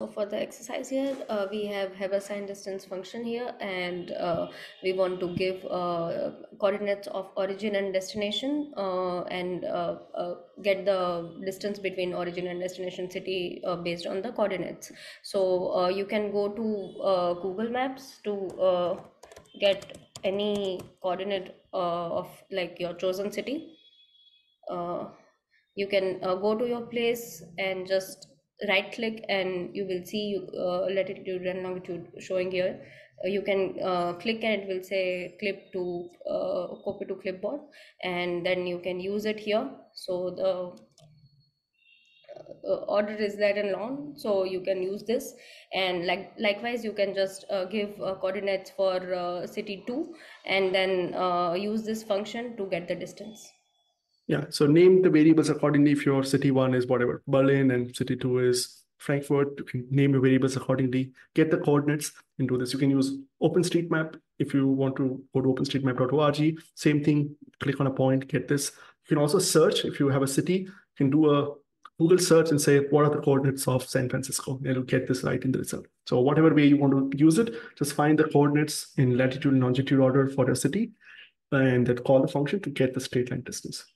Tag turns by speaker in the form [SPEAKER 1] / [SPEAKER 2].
[SPEAKER 1] So for the exercise here, uh, we have haversine distance function here and uh, we want to give uh, coordinates of origin and destination uh, and uh, uh, get the distance between origin and destination city based on the coordinates. So you can go to Google Maps to get any coordinate of like your chosen city. you can go to your place and just right click and you will see uh, latitude and longitude showing here. Uh, you can uh, click and it will say clip to uh, copy to clipboard and then you can use it here. So the uh, order is lat and long so you can use this. And like likewise you can just uh, give uh, coordinates for uh, city 2 and then uh, use this function to get the distance
[SPEAKER 2] yeah, so name the variables accordingly. If your city one is whatever, Berlin and city two is Frankfurt, you can name your variables accordingly, get the coordinates and do this. You can use OpenStreetMap if you want to go to openstreetmap.org. Same thing, click on a point, get this. You can also search if you have a city, you can do a Google search and say, what are the coordinates of San Francisco? It'll get this right in the result. So whatever way you want to use it, just find the coordinates in latitude and longitude order for your city and then call the function to get the straight line distance.